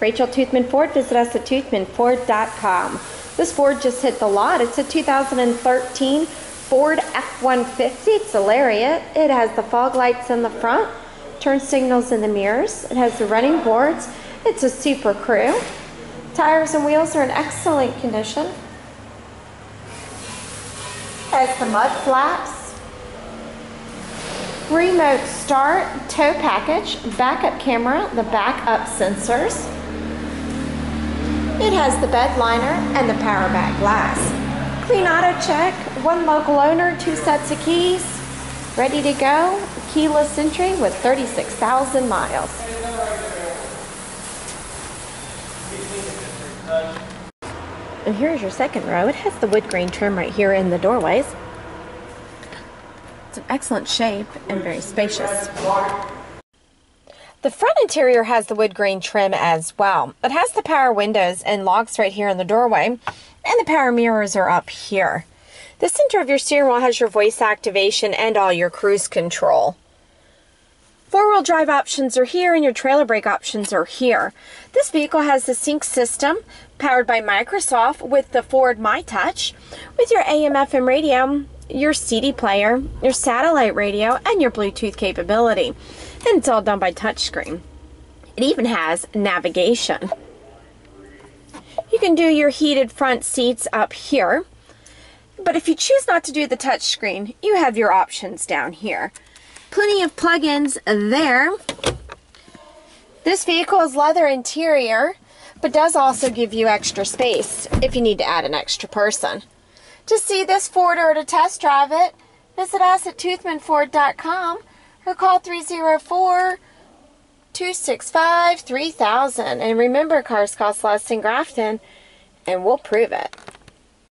Rachel Toothman Ford. Visit us at toothmanford.com. This Ford just hit the lot. It's a 2013 Ford F-150. It's a Lariat. It has the fog lights in the front, turn signals in the mirrors. It has the running boards. It's a Super Crew. Tires and wheels are in excellent condition. Has the mud flaps, remote start, tow package, backup camera, the backup sensors. It has the bed liner and the power back glass. Clean auto check, one local owner, two sets of keys, ready to go, keyless entry with 36,000 miles. And here's your second row. It has the wood grain trim right here in the doorways. It's an excellent shape and very spacious. The front interior has the wood grain trim as well. It has the power windows and locks right here in the doorway, and the power mirrors are up here. The center of your steering wheel has your voice activation and all your cruise control. Four-wheel drive options are here and your trailer brake options are here. This vehicle has the sync system powered by Microsoft with the Ford MyTouch with your AM FM radio, your CD player, your satellite radio, and your Bluetooth capability. And it's all done by touchscreen. It even has navigation. You can do your heated front seats up here. But if you choose not to do the touchscreen, you have your options down here. Plenty of plug-ins there. This vehicle is leather interior, but does also give you extra space if you need to add an extra person. To see this Ford or to test drive it, visit us at toothmanford.com or call 304 265 3000. And remember, cars cost less in Grafton, and we'll prove it.